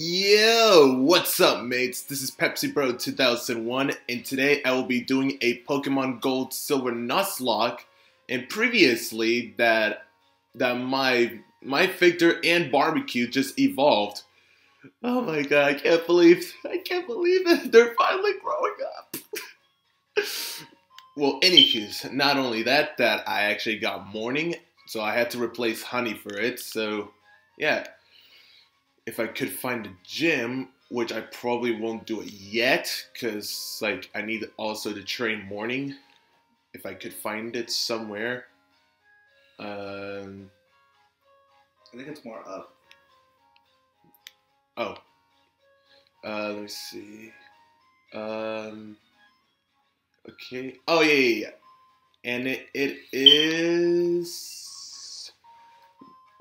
Yo, what's up, mates? This is Pepsi Bro 2001, and today I will be doing a Pokemon Gold Silver Nuzlocke. And previously, that that my my Victor and Barbecue just evolved. Oh my god, I can't believe I can't believe it. They're finally growing up. well, anywho, not only that, that I actually got morning, so I had to replace honey for it. So, yeah if I could find a gym, which I probably won't do it yet, because like I need also to train morning. If I could find it somewhere. Um, I think it's more up. Oh. Uh, let me see. Um. Okay. Oh yeah, yeah, yeah. And it it is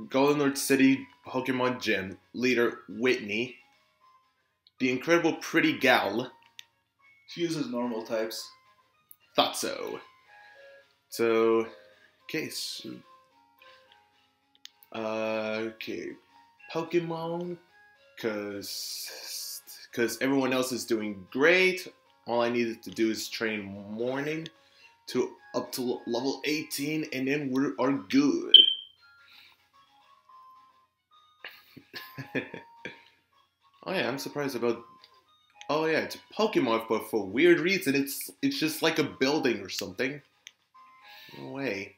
Goldenrod City Pokemon Gym leader Whitney, the incredible pretty gal. She uses normal types. Thought so. So, okay, so, uh, okay, Pokemon, cause, cause everyone else is doing great. All I needed to do is train morning to up to level 18, and then we are good. oh yeah, I'm surprised about. Oh yeah, it's Pokemon, but for weird reason, it's it's just like a building or something. No way.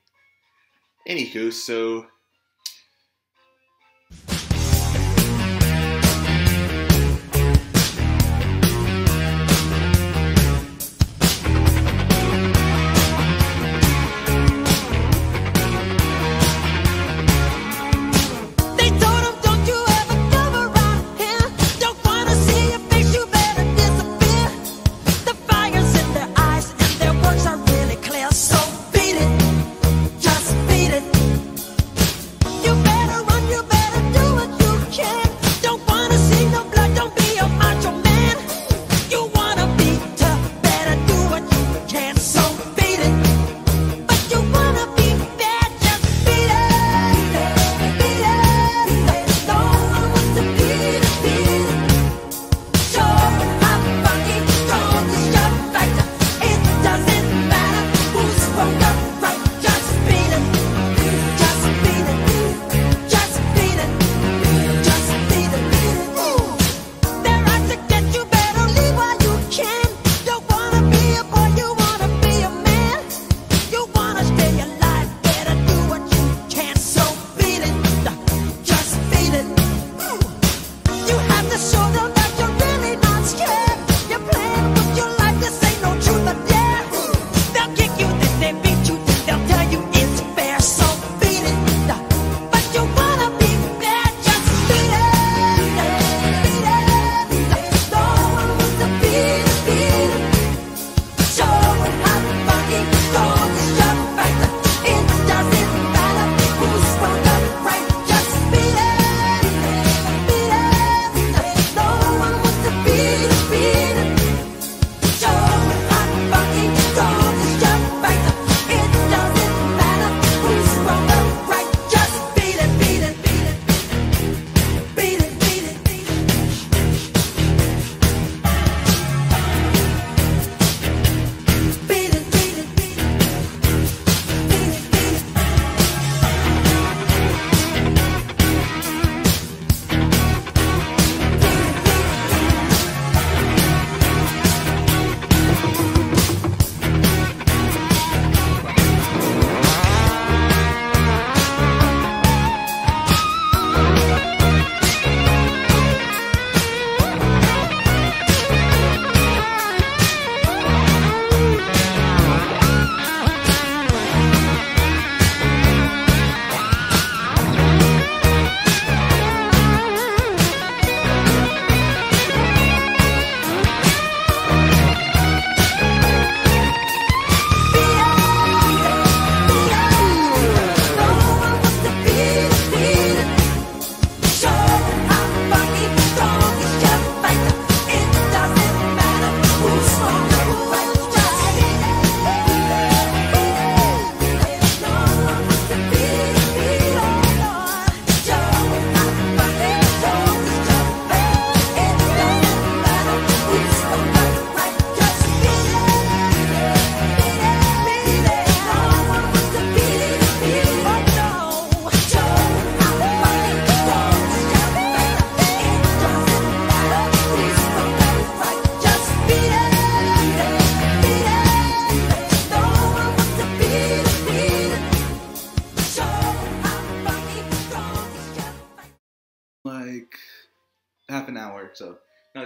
Anywho, so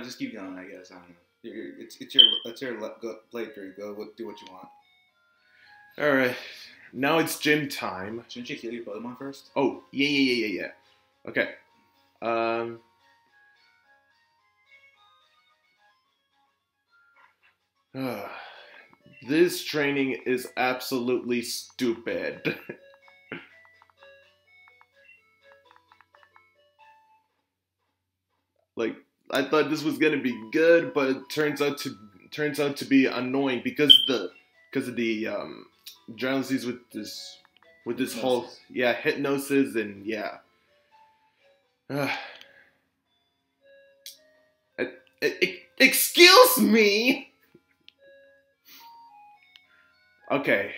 no, just keep going. I guess I don't know. It's it's your it's your go, playthrough. Go do what you want. All right. Now it's gym time. Shouldn't you heal your Pokemon first? Oh, yeah, yeah, yeah, yeah, yeah. Okay. Um. this training is absolutely stupid. like I thought this was gonna be good, but it turns out to turns out to be annoying because the because of the um drowsies with this with this whole Hypnosis. yeah hypnosis and yeah. Uh, e- e- excuse me. Okay.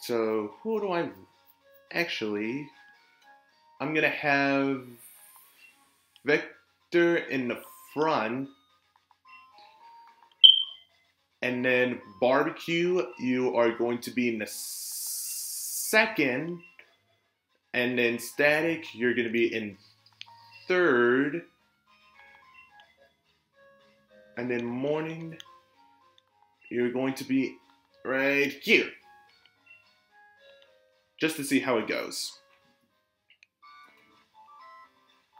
So who do I actually? I'm gonna have Vector in the front, and then Barbecue. You are going to be in the second, and then Static. You're gonna be in third, and then Morning. You're going to be right here, just to see how it goes.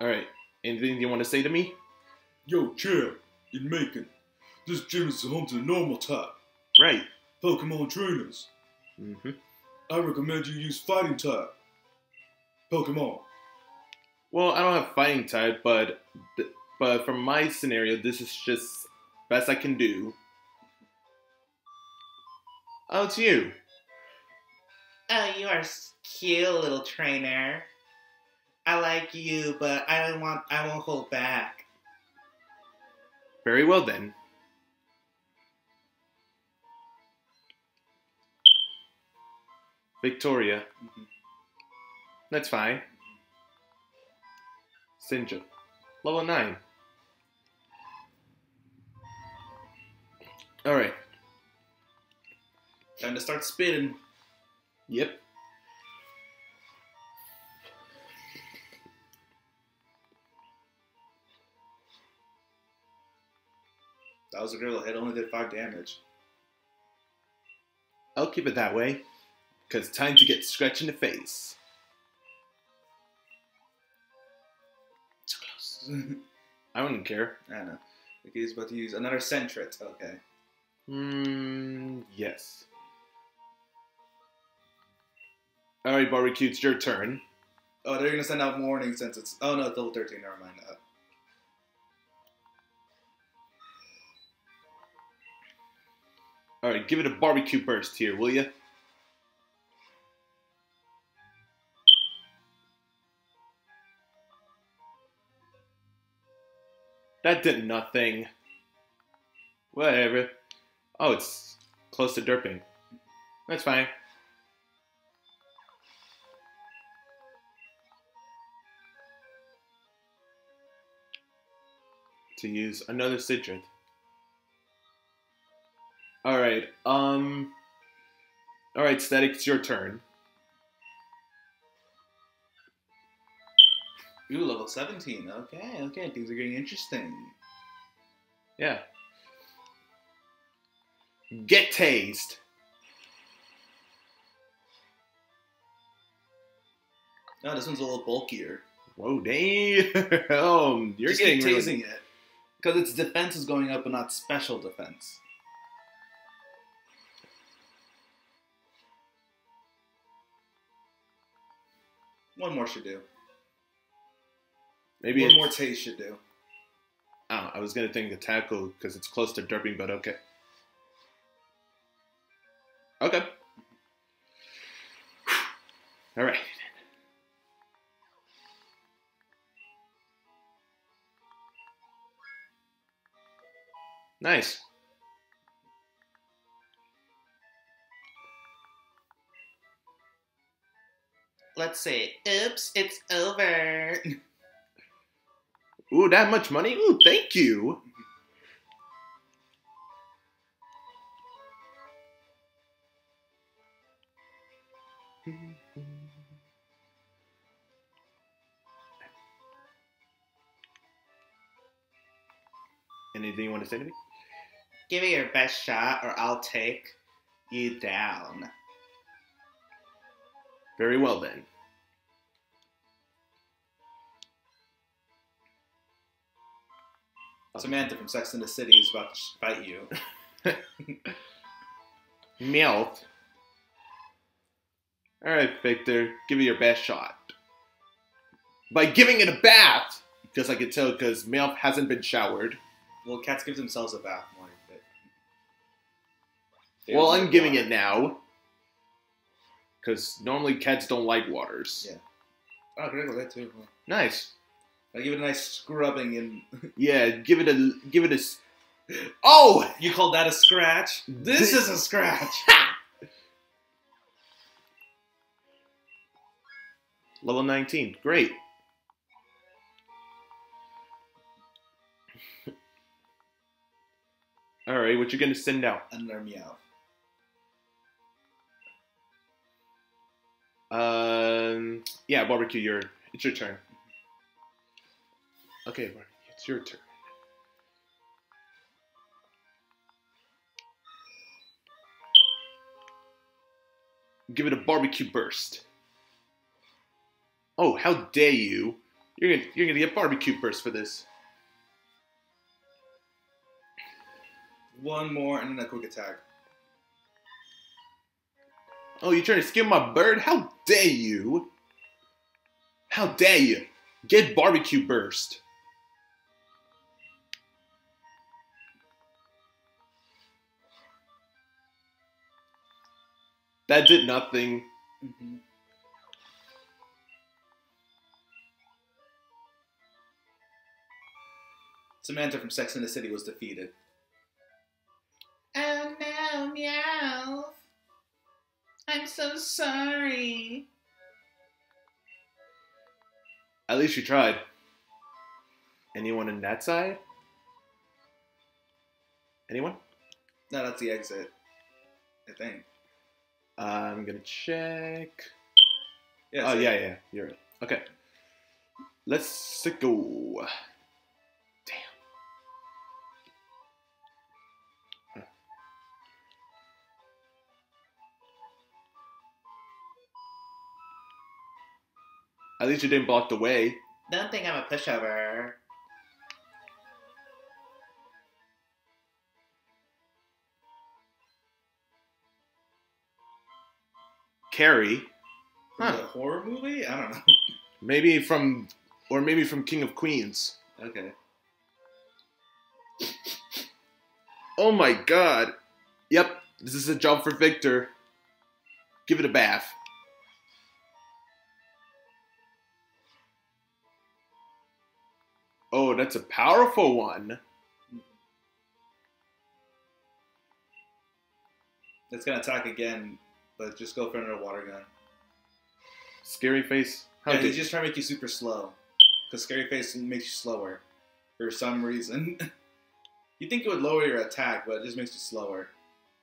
All right. Anything you want to say to me? Yo, chill. In Macon, this gym is home to the normal type Right. Pokemon trainers. Mm-hmm. I recommend you use fighting type Pokemon. Well, I don't have fighting type, but th- but from my scenario, this is just best I can do. Oh, it's you. Oh, you are s- cute, little trainer. I like you, but I don't want. I won't hold back. Very well then. Victoria. Mhm. That's fine. Sentret. Level 9. Alright. Time to start spinning. Yep. That was a girl. It only did five damage. I'll keep it that way. Because time to get scratched in the face. Too close. I wouldn't care. I know. Okay, he's about to use another Sentret. Okay. Hmm, yes. Alright, Barbecue, it's your turn. Oh, they're gonna send out warning since it's. Oh no, it's level thirteen. Never mind. Uh, Alright, give it a barbecue burst here, will you? That did nothing. Whatever. Oh, it's close to derping. That's fine. To use another Sentret. All right. Um. All right, static. It's your turn. ooh, level seventeen. Okay, okay. Things are getting interesting. Yeah. Get tased. Oh, this one's a little bulkier. Whoa, damn! You're Just getting keep really- it because its defense is going up, but not special defense. One more should do. Maybe One more taste should do. Oh, I was gonna think the tackle because it's close to derping, but okay. Okay. All right. Nice. let's see. Oops, it's over. Ooh, that much money? Ooh, thank you. Anything you want to say to me? Give me your best shot, or I'll take you down. Very well then. Uh, Samantha from Sex and the City is about to fight you. Meowth. Alright, Victor, give it your best shot. By giving it a bath! Because I can tell, because Meowth hasn't been showered. Well, cats give themselves a bath more. But Well, I'm giving it now. Because normally cats don't like waters. Yeah. Oh, great, well, that too. Nice. I give it a nice scrubbing, and Yeah, give it a give it a. s- Oh, you call that a scratch? This is a scratch. level 19. Great. All right, what you gonna send out? Another meow. Um, yeah, barbecue. Your it's your turn. Okay, barbecue. It's your turn. Give it a barbecue burst. Oh, how dare you! You're gonna you're gonna get barbecue burst for this. One more, and then a quick attack. Oh, you're trying to skin my bird? How dare you! How dare you! Get barbecue burst. That did nothing. Mm-hmm. Samantha from Sex and the City was defeated. Oh no, meow. I'm so sorry. At least you tried. Anyone in that side? Anyone? No, that's the exit. I think. I'm gonna check. Yeah. oh so- yeah, yeah, you're right. Okay. Let's go. At least you didn't block the way. Don't think I'm a pushover. Carrie, Huh. the horror movie? I don't know. maybe from, or maybe from King of Queens. okay. Oh my god. Yep, this is a job for Victor. Give it a bath. Oh, that's a powerful one. It's gonna attack again, but just go for another water gun. Scary face. How yeah, did he's just trying to make you super slow. Because Scary Face makes you slower. For some reason. you think it would lower your attack, but it just makes you slower.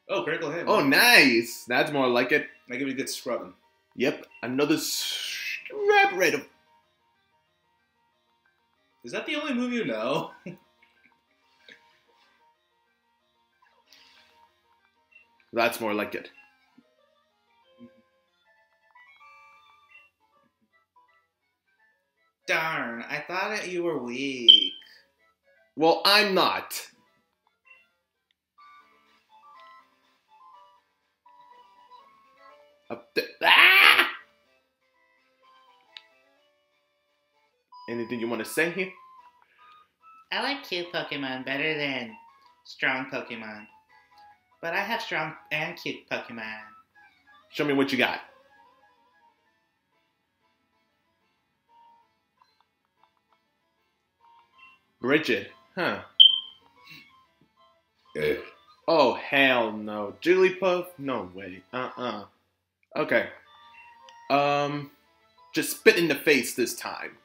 Oh, critical hit. Oh, nice. That's more like it. I give you a good scrubbing. Yep, another scrap rate of. Is that the only move you know? That's more like it. Darn, I thought that you were weak. Well, I'm not. Up ah! Anything you want to say here? I like cute Pokemon better than strong Pokemon. But I have strong and cute Pokemon. Show me what you got. Bridget, huh? Oh hell no, Jigglypuff? No way. Uh-uh. Okay. Um, just spit in the face this time.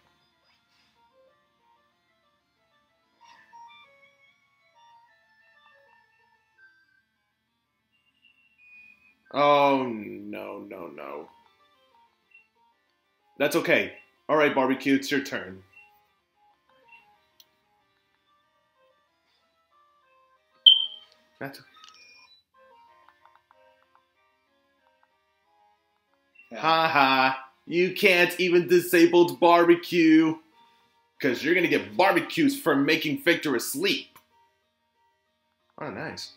Oh no no no. That's okay. All right, barbecue, it's your turn. That's Yeah. Ha ha. You can't even disabled barbecue. Because you're going to get barbecues for making Victor asleep. Oh, nice.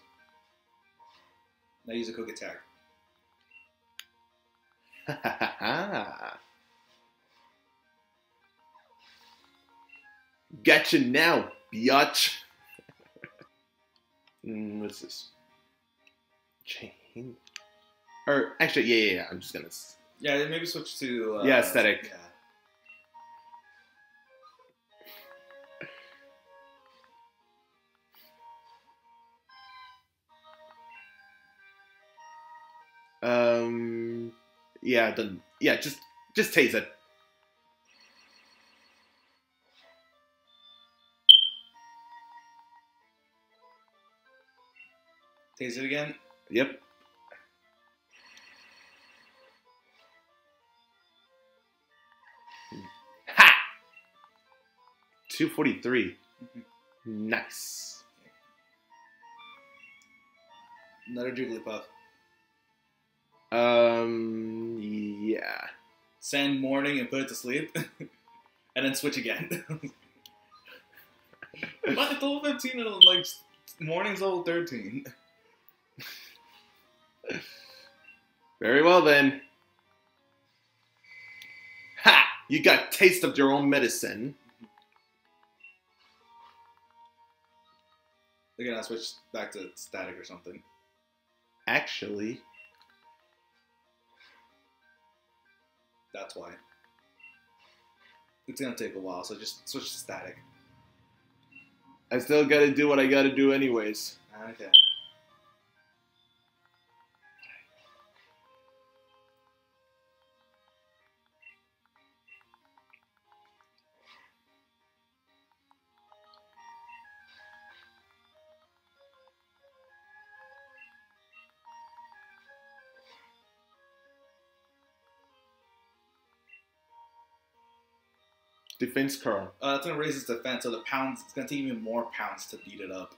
Now use a cook attack. Ha ha ha. Gotcha now, biatch. mm, what's this? Chain? Or, actually, yeah, yeah, yeah. I'm just going to. Yeah, then maybe switch to uh, Yeah, aesthetic. Yeah. Um, yeah, then yeah, just just tase it. Taste it again. Yep. Ha! Two forty three. Mhm. Nice. Another Jigglypuff. Um. Send morning and put it to sleep, and then switch again. but it's level 15 and like morning's level 13. Very well then. Ha! You got taste of your own medicine. Again, I'll switch back to static or something. Actually, That's why. It's gonna take a while, so just switch to static. I still gotta do what I gotta do anyways. Okay. Defense curl. Uh, it's gonna raise its defense, so the pounds. It's gonna take even more pounds to beat it up.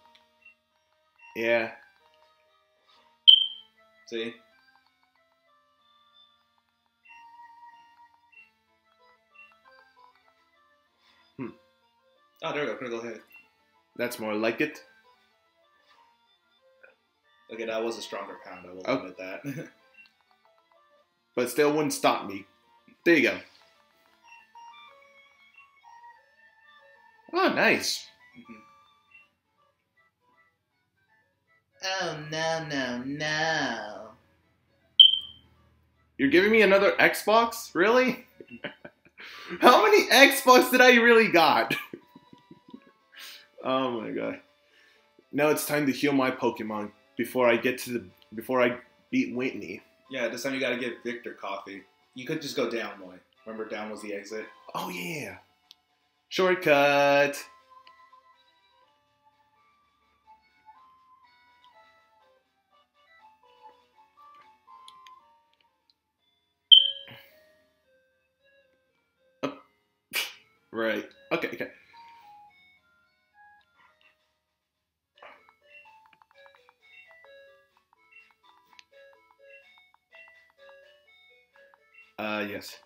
Yeah. See? Hmm. Oh, there we go. Critical hit. That's more like it. Okay, that was a stronger pound. I will Oh. admit that. But still wouldn't stop me. There you go. Oh, nice. Mhm. Oh no no no. You're giving me another Xbox? Really? How many Xbox did I really got? oh my god. Now it's time to heal my Pokemon before I get to the before I beat Whitney. yeah, this time you gotta get Victor coffee. You could just go down one. Remember, down was the exit. Oh yeah. Shortcut. Oh. Right. Okay, okay. Uh, yes.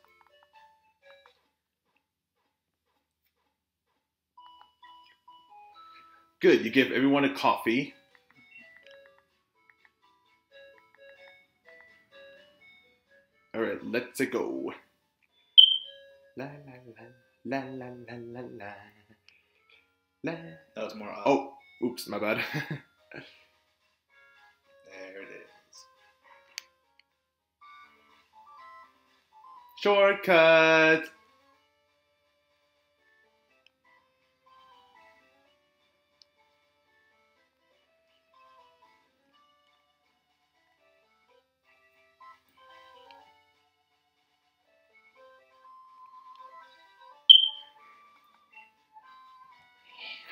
Good. You give everyone a coffee. All right, let's go. La la la la la la la la. La. That was more. Up. Oh, oops, my bad. there it is. Shortcut.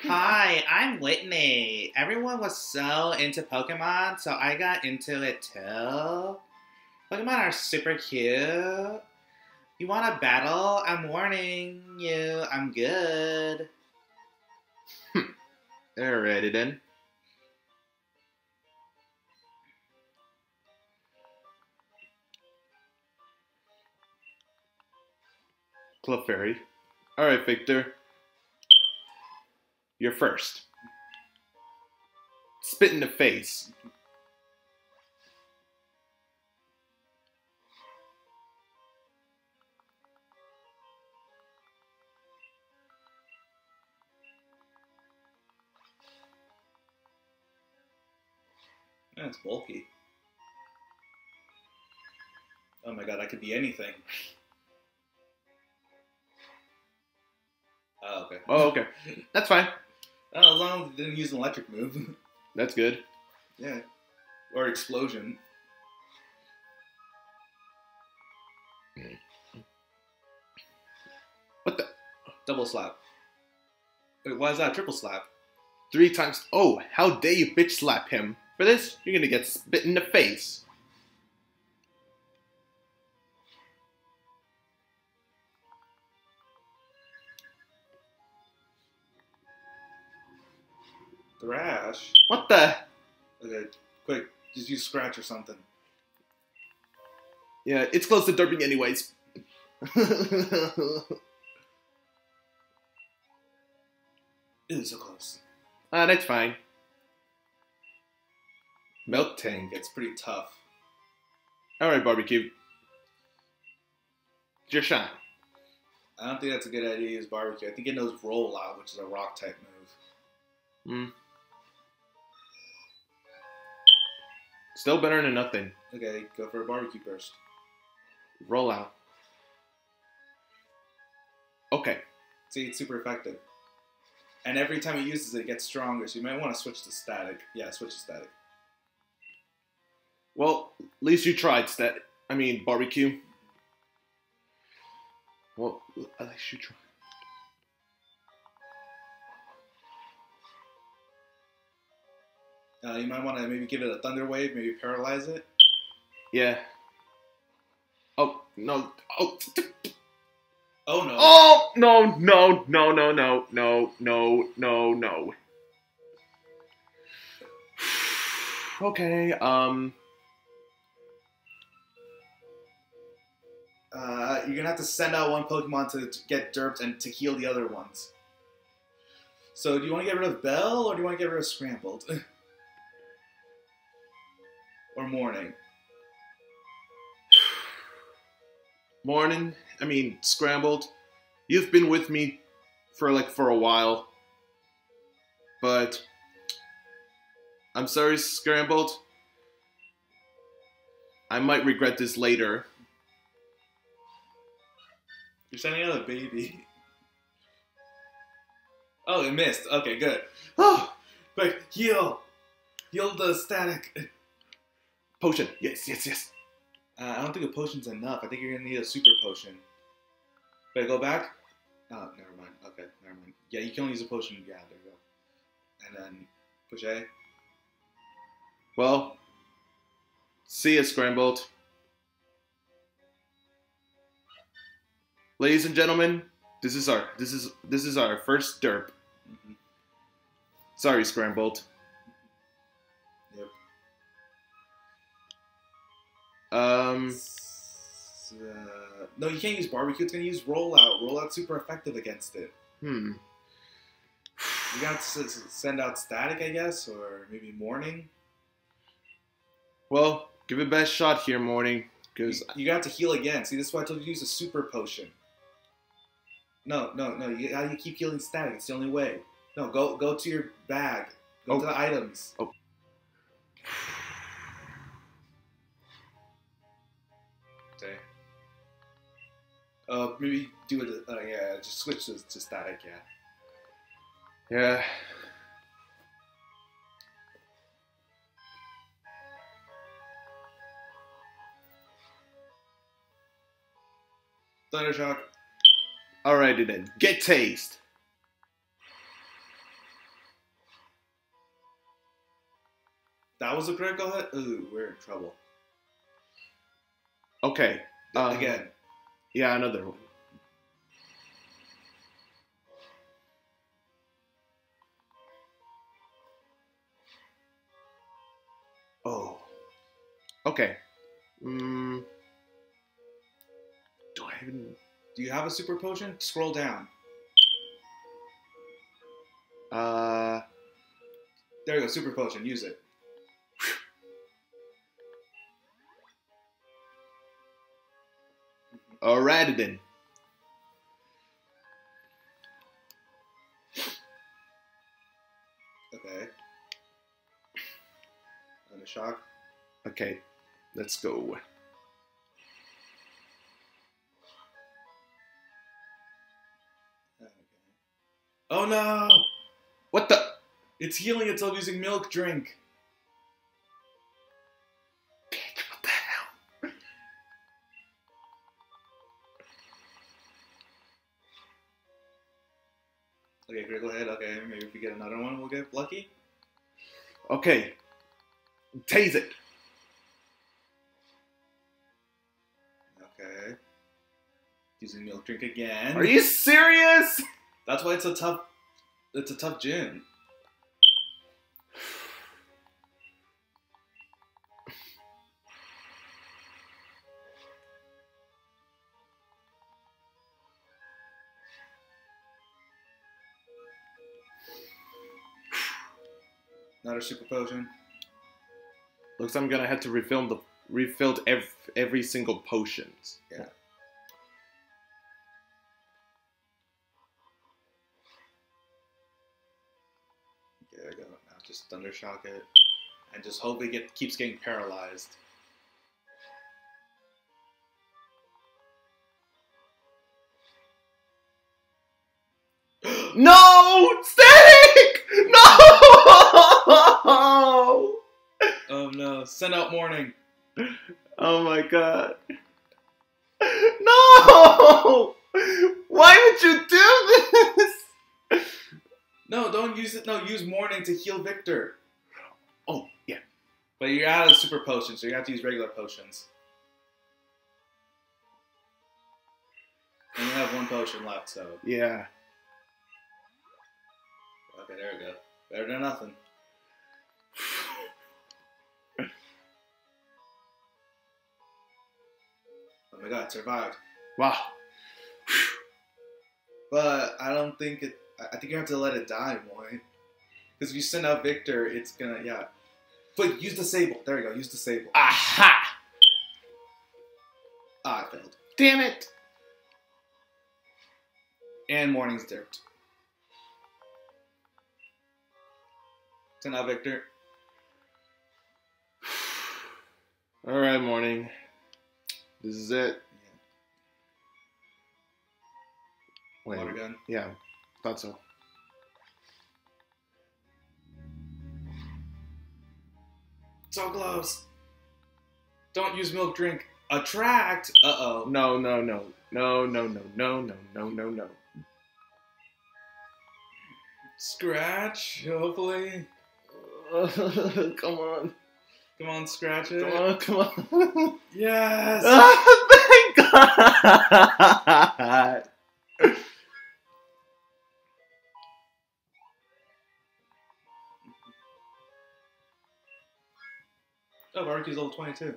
Hi, I'm Whitney. Everyone was so into Pokemon, so I got into it too. Pokemon are super cute. You want a battle? I'm warning you, I'm good. Hmm, All Alrighty then. Clefairy. Alright, Victor. You're first. Spit in the face. It's bulky. Oh my god, I could be anything. Oh, okay. Oh, okay. That's fine. Oh, as long as it didn't use an electric move. That's good. yeah. Or explosion. What the? Double slap. Wait, why is that a triple slap? Three times. Oh, how dare you bitch slap him. For this, you're gonna get spit in the face. Thrash? What the? Okay, quick. Just use scratch or something. Yeah, it's close to derping anyways. Ew, so close. Ah, that's fine. Miltank. It's pretty tough. Alright, barbecue. It's your shine. I don't think that's a good idea to use barbecue. I think it knows roll out, which is a rock type move. Hmm. Still better than nothing. Okay, go for a barbecue burst. Roll out. Okay. See, it's super effective. And every time he uses it, it gets stronger, so you might want to switch to static. Yeah, switch to static. Well, at least you tried, Stat. I mean, barbecue. Well, at least you tried. Uh, you might want to maybe give it a thunder wave, maybe paralyze it. Yeah. Oh, no. Oh. Oh no! Oh, no, no, no, no, no, no, no, no, no. Okay, um. Uh, you're gonna have to send out one Pokemon to, to get derped and to heal the other ones. So, do you want to get rid of Bell or do you want to get rid of Scrambled? or Morning? Morning. I mean, scrambled. You've been with me for like for a while. But I'm sorry, scrambled. I might regret this later. You're sending out a baby. Oh, it missed. Okay, good. Ah! Oh, Quick, heal! Heal the static. Potion. Yes, yes, yes. Uh, I don't think a potion's enough. I think you're gonna need a super potion. Wait, go back. Oh, never mind. Okay, never mind. Yeah, you can only use a potion. Yeah, there you go. And then push A. Well, see ya, scrambled. Ladies and gentlemen, this is our this is this is our first derp. hmm Sorry, scrambled. Um, uh, no, you can't use barbecue. It's gonna use rollout. Rollout super effective against it. hmm. You got to send out static, I guess, or maybe morning. Well, give it best shot here, morning, because you got to heal again. See, this is why I told you to use a super potion. No, no, no. You how do you keep healing static? It's the only way. No, go go to your bag. Go Oh. to the items. Okay. Uh, maybe do it. Uh, yeah, just switch to, to static. Yeah. yeah. Thunder Thundershock. Alrighty then, get taste. That was a critical hit. Ooh, we're in trouble. Okay. Uh, Again. Yeah, another one. Oh. Okay. Mm. Do I even? Do you have a super potion? Scroll down. Uh, There you go, super potion. Use it. Alrighty then. Okay. And a shock. Okay, let's go. Okay. Oh no! What the? It's healing itself using milk drink. Okay, go ahead. Okay, maybe if we get another one, we'll get lucky. Okay, tase it. Okay. Using milk drink again. Are you serious? That's why it's a tough. It's a tough gym. Another super potion. Looks like I'm gonna have to refill the refilled every, every single potions. Yeah. There we go. Now just thundershock it, and just hope it get keeps getting paralyzed. No! No! Oh no! Send out warning. Oh my god. No! Why would you do this? No, don't use it. No, use morning to heal Victor. Oh, yeah. But you're out of super potions, so you have to use regular potions. And you have one potion left, so Yeah. okay, there we go. Better than nothing. Oh my god, survived. Wow. But I don't think it. I think you have to let it die, boy. Because if you send out Victor, it's gonna yeah. But use disable. There we go. Use disable. Aha! Ah, I failed. Damn it! And morning's dirt. Send out Victor. Alright, morning. This is it. Wait. Water gun. Yeah, thought so. So close. Don't use milk drink. Attract. Uh oh. No, no, no. No, no, no, no, no, no, no, no. Scratch. Hopefully. come on. Come on, scratch it. Come on, come on. Yes. oh, thank God! Oh, barbecue's level 22.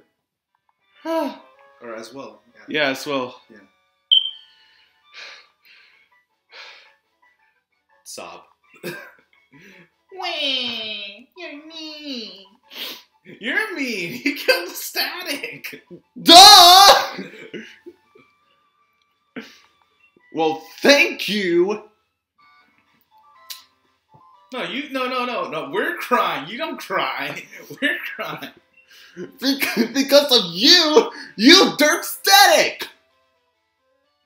Or as well. Yeah. as well. Yeah. Sob. Mean. You're mean. You killed the static. Duh! well, thank you. No, you. No, no, no, no. We're crying. You don't cry. We're crying. Bec- Because of you, you dirt static.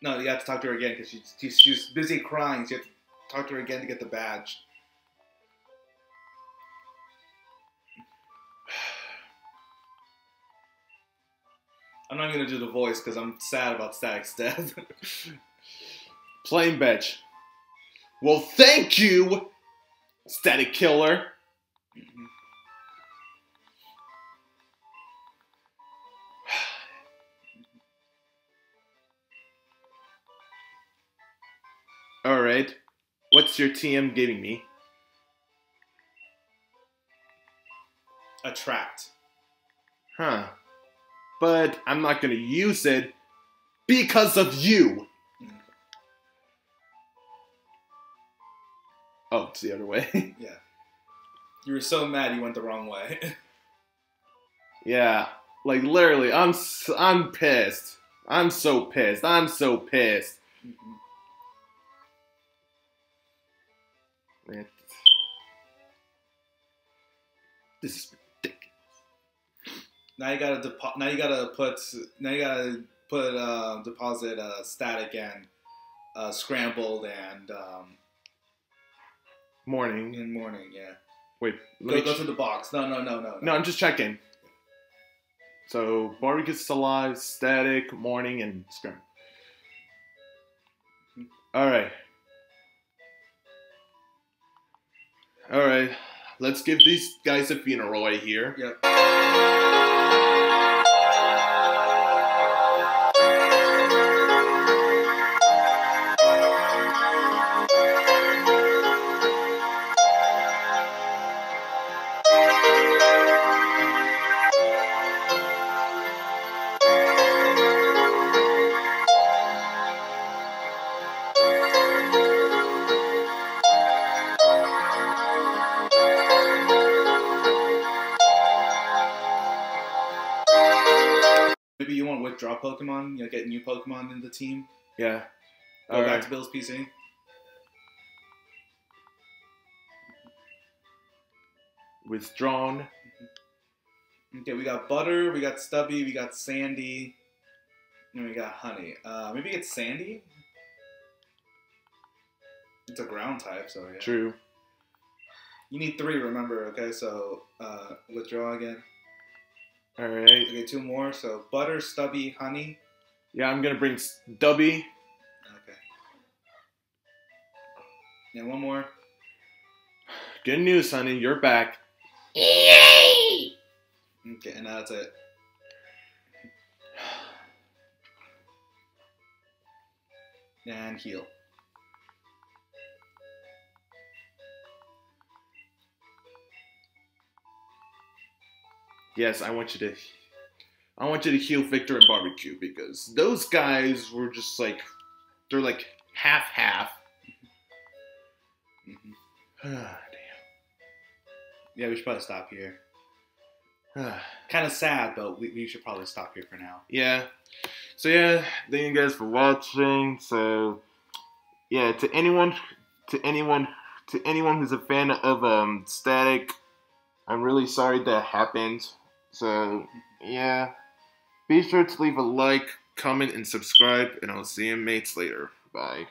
No, you have to talk to her again because she's, she's she's busy crying. So you have to talk to her again to get the badge. I'm not gonna do the voice because I'm sad about Static's death. Plain bitch. Well, thank you, static killer. All right. What's your TM giving me? Attract. Huh but I'm not going to use it because of you. Oh, it's the other way. yeah. You were so mad you went the wrong way. yeah. Like literally, I'm I'm pissed. I'm so pissed. I'm so pissed. Mm-hmm. This is now you gotta depo- now you gotta put now you gotta put uh, deposit uh, static and uh, scrambled and um, Morning. in morning. Yeah. Wait, let Go, me go ch- to the box. No, no, no, no. No, I'm just checking. So barbecue's alive, static, morning, and scrum. All right. All right. Let's give these guys a funeral right here. Yep. Pokemon in the team. Yeah. Go All back right. to Bill's PC. Withdrawn. Okay, we got Butter, we got Stubby, we got Sandy, and we got Honey. Uh, maybe get Sandy. It's a ground type, so yeah. True. You need three, remember? Okay, so uh, withdraw again. All right. Okay, two more. So Butter, Stubby, Honey. Yeah, I'm gonna bring Dubby. Okay. And one more. Good news, honey. You're back. Yay! Okay, and that's it. And heal. Yes, I want you to. I want you to heal Victor and Barbecue because those guys were just like, they're like half half. Ah, Yeah, we should probably stop here. Kind of sad, but we, we should probably stop here for now. yeah. So yeah, thank you guys for watching. So yeah, to anyone, to anyone, to anyone who's a fan of um Static, I'm really sorry that happened. So yeah, be sure to leave a like, comment, and subscribe, and I'll see you mates later. Bye.